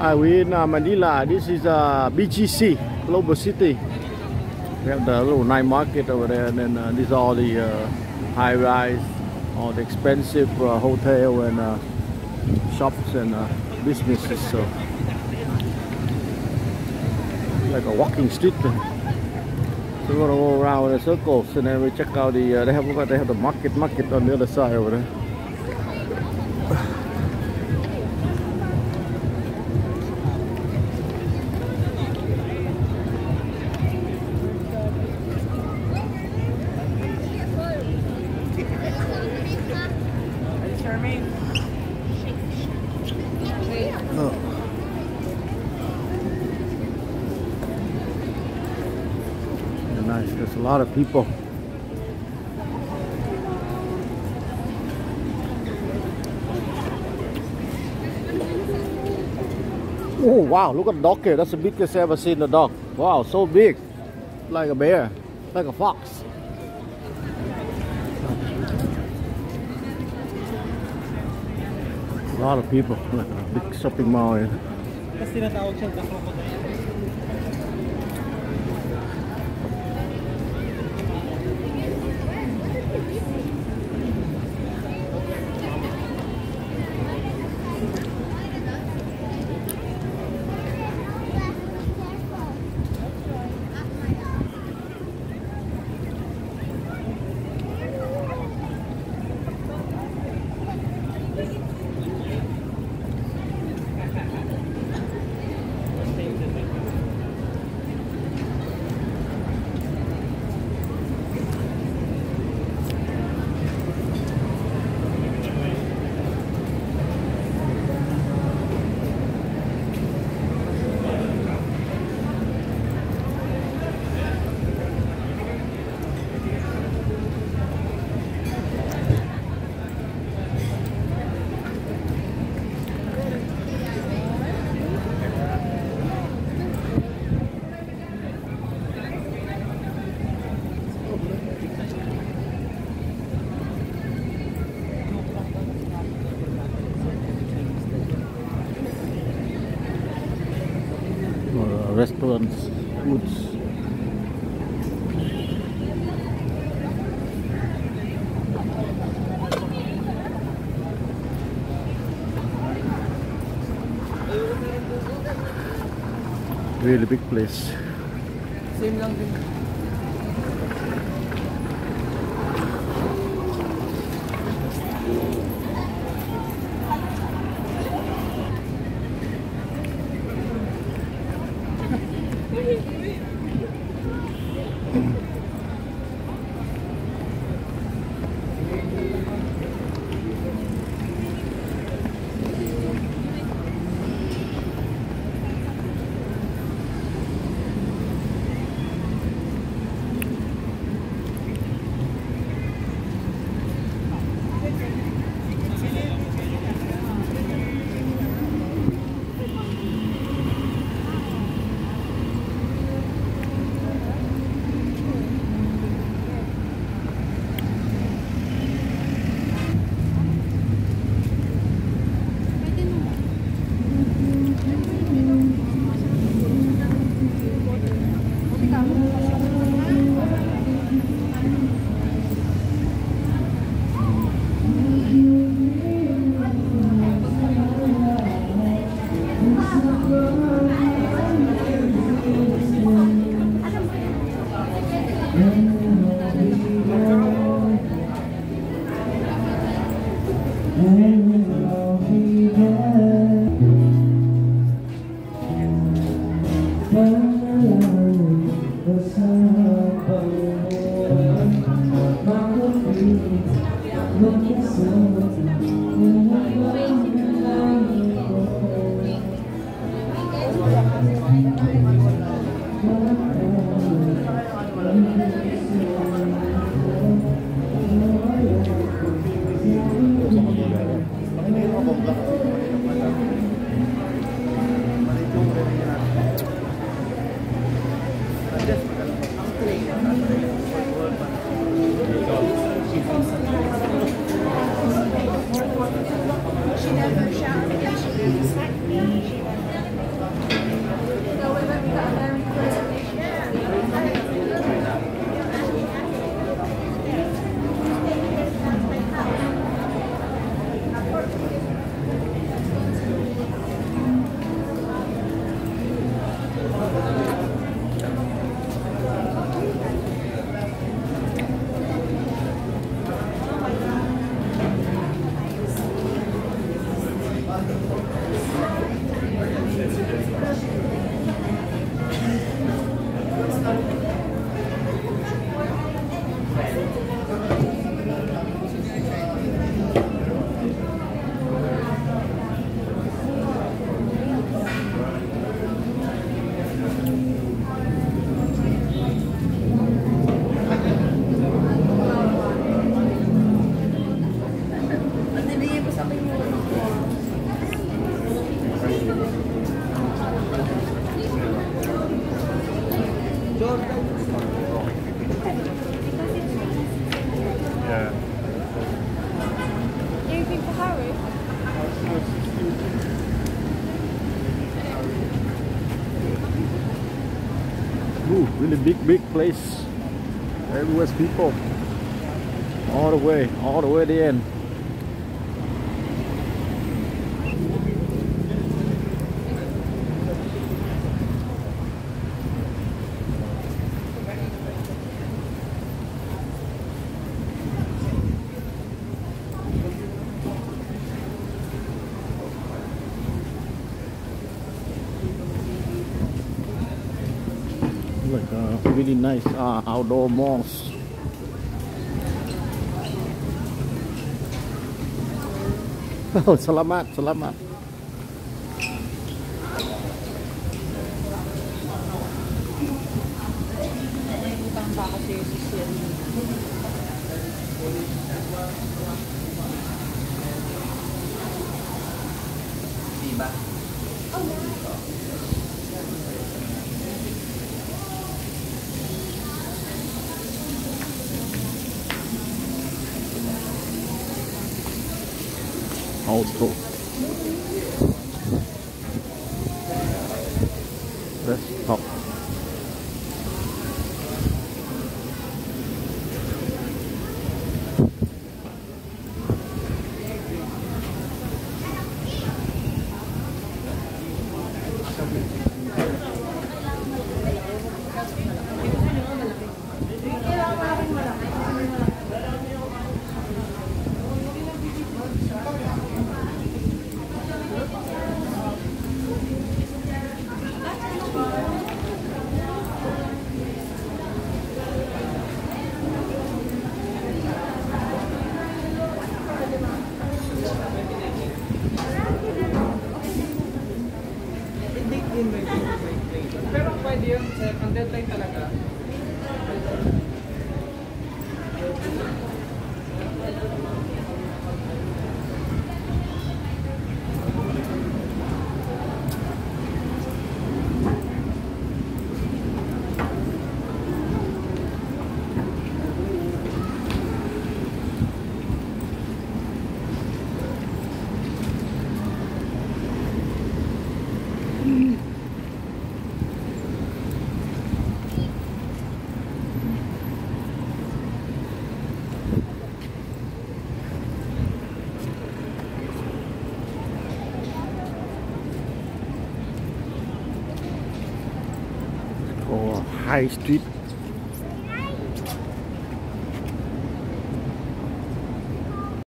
Hi, we're in uh, Manila. This is uh, BGC, Global City. We have the little night market over there, and then uh, these are all the uh, high rise, all the expensive uh, hotel and uh, shops and uh, businesses. So, like a walking street. So we're gonna go around in a circle, and then we check out the. Uh, they have they have the market market on the other side over there. Nice. There's a lot of people. Oh wow, look at the dog here. That's the biggest I've ever seen a dog. Wow, so big. Like a bear. Like a fox. A lot of people. Big shopping mall here. Foods. Really big place. Yeah. For? Ooh, really big, big place. Everywhere's people. All the way, all the way to the end. like uh, really nice uh, outdoor malls. Oh, selamat, selamat. Utang pa kasi si Sir. Also. Let's Ang deadline talaga. High Street